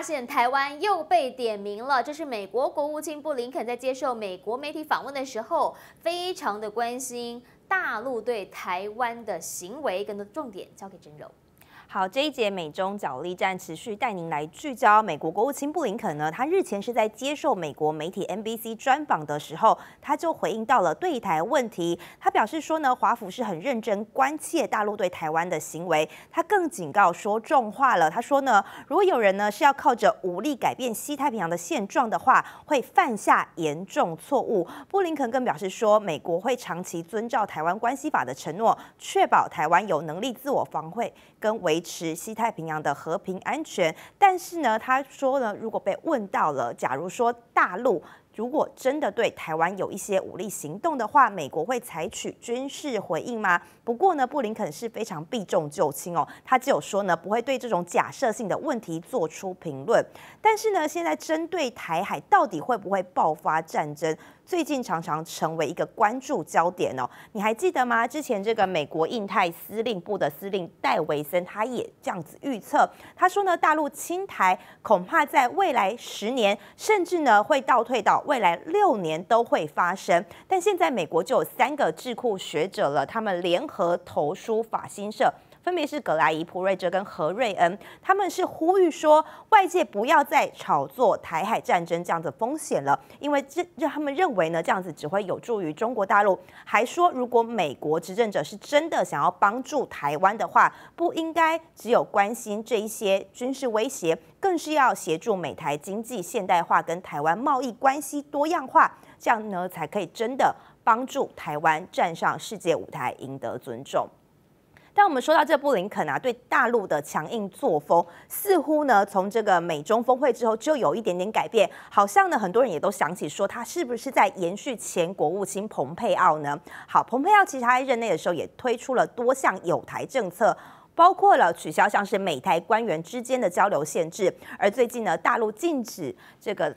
发现台湾又被点名了，这是美国国务卿布林肯在接受美国媒体访问的时候，非常的关心大陆对台湾的行为。更多重点交给真柔。好，这一节美中角力战持续带您来聚焦。美国国务卿布林肯呢，他日前是在接受美国媒体 NBC 专访的时候，他就回应到了对台问题。他表示说呢，华府是很认真关切大陆对台湾的行为。他更警告说重话了，他说呢，如果有人呢是要靠着武力改变西太平洋的现状的话，会犯下严重错误。布林肯更表示说，美国会长期遵照台湾关系法的承诺，确保台湾有能力自我防卫跟维。持西太平洋的和平安全，但是呢，他说呢，如果被问到了，假如说大陆如果真的对台湾有一些武力行动的话，美国会采取军事回应吗？不过呢，布林肯是非常避重就轻哦，他只有说呢，不会对这种假设性的问题做出评论。但是呢，现在针对台海到底会不会爆发战争？最近常常成为一个关注焦点哦，你还记得吗？之前这个美国印太司令部的司令戴维森，他也这样子预测，他说呢，大陆侵台恐怕在未来十年，甚至呢会倒退到未来六年都会发生。但现在美国就有三个智库学者了，他们联合投书法新社。分别是葛莱伊、普瑞哲跟何瑞恩，他们是呼吁说，外界不要再炒作台海战争这样的风险了，因为这让他们认为呢，这样子只会有助于中国大陆。还说，如果美国执政者是真的想要帮助台湾的话，不应该只有关心这一些军事威胁，更是要协助美台经济现代化跟台湾贸易关系多样化，这样呢才可以真的帮助台湾站上世界舞台，赢得尊重。但我们说到这布林肯啊，对大陆的强硬作风，似乎呢从这个美中峰会之后就有一点点改变，好像呢很多人也都想起说他是不是在延续前国务卿蓬佩奥呢？好，蓬佩奥其实他在任内的时候也推出了多项有台政策，包括了取消像是美台官员之间的交流限制，而最近呢大陆禁止这个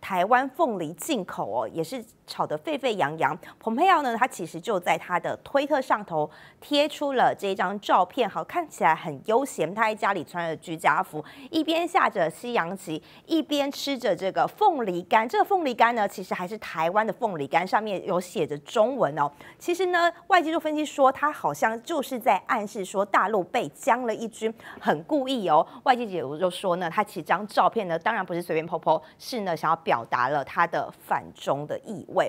台湾凤梨进口哦，也是。吵得沸沸扬扬，蓬佩奥呢，他其实就在他的推特上头贴出了这张照片，好看起来很悠闲。他在家里穿着居家服，一边下着西洋棋，一边吃着这个凤梨干。这个凤梨干呢，其实还是台湾的凤梨干，上面有写着中文哦。其实呢，外界就分析说，他好像就是在暗示说大陆被将了一军，很故意哦。外界解读就说呢，他其实张照片呢，当然不是随便 po，是呢想要表达了他的反中的意味。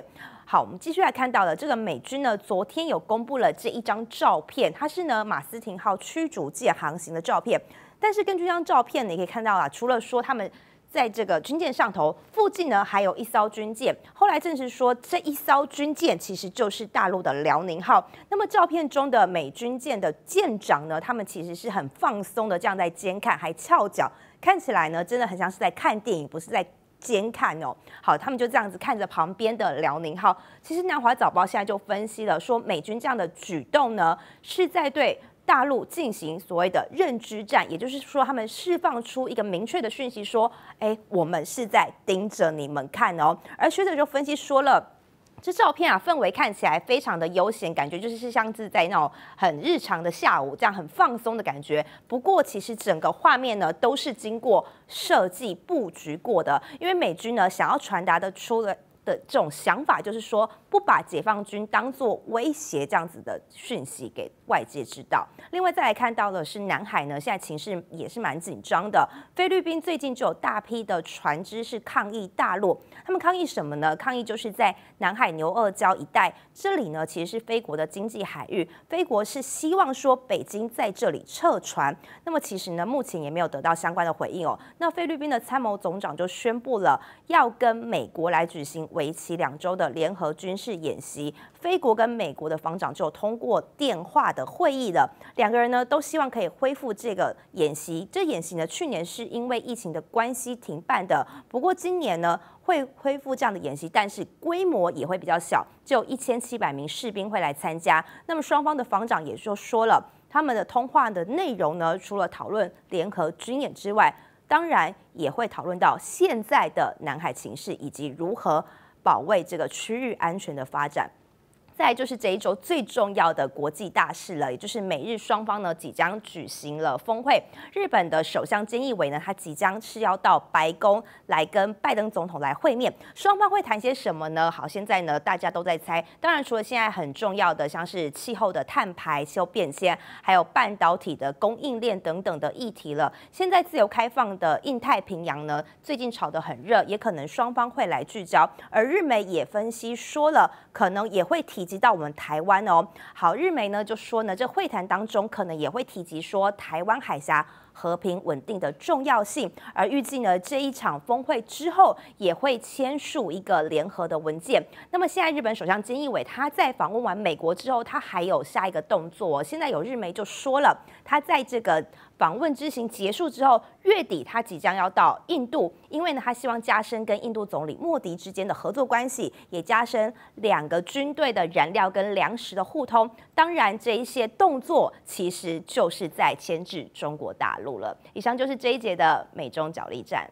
好，我们继续来看到了这个美军呢，昨天有公布了这一张照片，它是呢马斯廷号驱逐舰航行的照片。但是根据这张照片，你可以看到啊，除了说他们在这个军舰上头附近呢，还有一艘军舰。后来证实说，这一艘军舰其实就是大陆的辽宁号。那么照片中的美军舰的舰长呢，他们其实是很放松的这样在监看，还翘脚，看起来呢真的很像是在看电影，不是在。监看哦，好，他们就这样子看着旁边的辽宁号。其实南华早报现在就分析了，说美军这样的举动呢，是在对大陆进行所谓的认知战，也就是说，他们释放出一个明确的讯息，说，哎，我们是在盯着你们看哦。而学者就分析说了。这照片啊，氛围看起来非常的悠闲，感觉就是像是在那种很日常的下午，这样很放松的感觉。不过，其实整个画面呢，都是经过设计布局过的，因为美军呢想要传达的出了。的这种想法就是说，不把解放军当作威胁这样子的讯息给外界知道。另外再来看到的是南海呢，现在情势也是蛮紧张的。菲律宾最近就有大批的船只是抗议大陆，他们抗议什么呢？抗议就是在南海牛二礁一带，这里呢其实是菲国的经济海域，菲国是希望说北京在这里撤船。那么其实呢，目前也没有得到相关的回应哦。那菲律宾的参谋总长就宣布了要跟美国来举行。为期两周的联合军事演习，菲国跟美国的防长就通过电话的会议了。两个人呢都希望可以恢复这个演习。这演习呢去年是因为疫情的关系停办的，不过今年呢会恢复这样的演习，但是规模也会比较小，就一千七百名士兵会来参加。那么双方的防长也就说了，他们的通话的内容呢，除了讨论联合军演之外，当然也会讨论到现在的南海情势以及如何。保卫这个区域安全的发展。再就是这一周最重要的国际大事了，也就是美日双方呢即将举行了峰会。日本的首相菅义伟呢，他即将是要到白宫来跟拜登总统来会面，双方会谈些什么呢？好，现在呢大家都在猜。当然，除了现在很重要的像是气候的碳排、气候变迁，还有半导体的供应链等等的议题了。现在自由开放的印太平洋呢，最近炒得很热，也可能双方会来聚焦。而日媒也分析说了，可能也会提。及到我们台湾哦，好，日媒呢就说呢，这会谈当中可能也会提及说台湾海峡和平稳定的重要性，而预计呢这一场峰会之后也会签署一个联合的文件。那么现在日本首相菅义伟他在访问完美国之后，他还有下一个动作。现在有日媒就说了，他在这个。访问之行结束之后，月底他即将要到印度，因为呢，他希望加深跟印度总理莫迪之间的合作关系，也加深两个军队的燃料跟粮食的互通。当然，这一些动作其实就是在牵制中国大陆了。以上就是这一节的美中角力战。